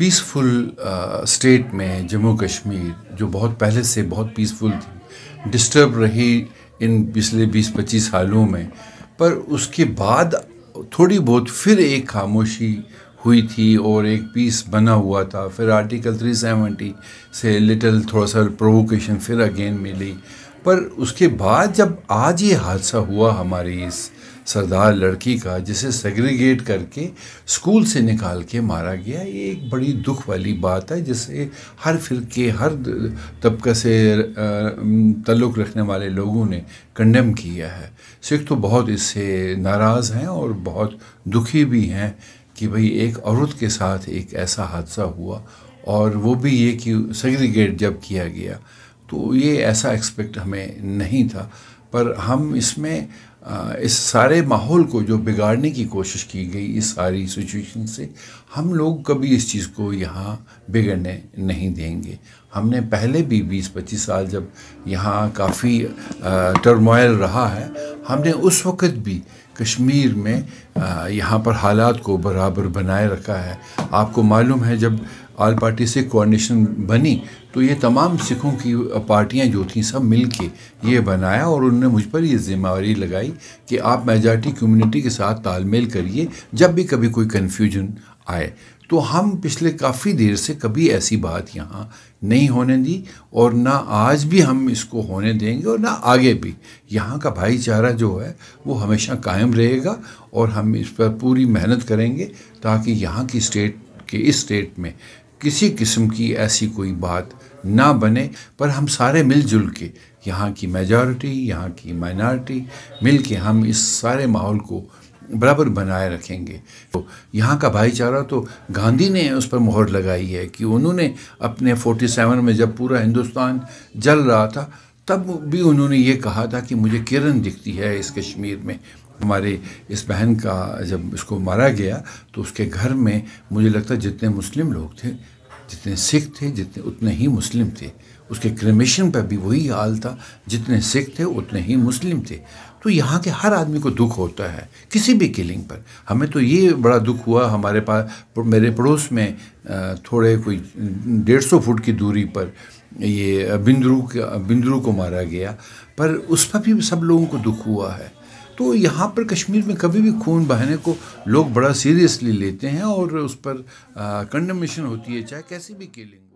Peaceful state में जम्मू कश्मीर जो बहुत पहले से बहुत पीसफुल थी डिस्टर्ब रही इन पिछले 20-25 सालों में। पर उसके बाद थोड़ी बहुत फिर एक खामोशी हुई थी और एक पीस बना हुआ था। फिर आर्टिकल 370 से लिटिल थोड़ा सा प्रोवोकेशन फिर अगेन मिली। पर उसके बाद जब आज ये हादसा हुआ हमारी इस सरदार लड़की का, जिसे सेग्रीगेट करके स्कूल से निकाल के मारा गया, ये एक बड़ी दुख वाली बात है, जिसे हर फिरके, हर तबका से तल्लुक़ रखने वाले लोगों ने कंडम किया है। सिख तो बहुत इससे नाराज़ हैं और बहुत दुखी भी हैं कि भाई एक औरत के साथ एक ऐसा हादसा हुआ और वो भी ये कि सेग्रीगेट जब किया गया तो ये ऐसा एक्सपेक्ट हमें नहीं था। पर हम इसमें इस सारे माहौल को जो बिगाड़ने की कोशिश की गई इस सारी सिचुएशन से, हम लोग कभी इस चीज़ को यहाँ बिगड़ने नहीं देंगे। हमने पहले भी 20-25 साल जब यहाँ काफ़ी टर्मोइल रहा है, हमने उस वक़्त भी कश्मीर में यहाँ पर हालात को बराबर बनाए रखा है। आपको मालूम है जब आल पार्टी से कोऑर्डिनेशन बनी तो ये तमाम सिखों की पार्टियाँ जो थी सब मिल के ये बनाया और उन्होंने मुझ पर ये जिम्मेवारी लगाई कि आप मेजॉरिटी कम्युनिटी के साथ तालमेल करिए, जब भी कभी कोई कन्फ्यूज़न आए। तो हम पिछले काफ़ी देर से कभी ऐसी बात यहाँ नहीं होने दी और ना आज भी हम इसको होने देंगे और ना आगे भी। यहाँ का भाईचारा जो है, वो हमेशा कायम रहेगा और हम इस पर पूरी मेहनत करेंगे ताकि यहाँ की स्टेट के इस स्टेट में किसी किस्म की ऐसी कोई बात ना बने, पर हम सारे मिलजुल के, यहाँ की मेजॉरिटी यहाँ की माइनॉरिटी मिल के हम इस सारे माहौल को बराबर बनाए रखेंगे। तो यहाँ का भाईचारा तो गांधी ने उस पर मोहर लगाई है कि उन्होंने अपने 47 में जब पूरा हिंदुस्तान जल रहा था, तब भी उन्होंने ये कहा था कि मुझे किरण दिखती है इस कश्मीर में। हमारे इस बहन का जब इसको मारा गया तो उसके घर में मुझे लगता जितने मुस्लिम लोग थे जितने सिख थे, जितने उतने ही मुस्लिम थे। उसके क्रिमेशन पर भी वही हाल था। जितने सिख थे, उतने ही मुस्लिम थे। तो यहाँ के हर आदमी को दुख होता है, किसी भी किलिंग पर। हमें तो ये बड़ा दुख हुआ हमारे पास, मेरे पड़ोस में थोड़े कोई डेढ़ सौ फुट की दूरी पर ये बिंदरू बिंदरू को मारा गया। पर उस पर भी सब लोगों को दुख हुआ है। तो यहाँ पर कश्मीर में कभी भी खून बहने को लोग बड़ा सीरियसली लेते हैं और उस पर कंडमेशन होती है, चाहे कैसी भी किलिंग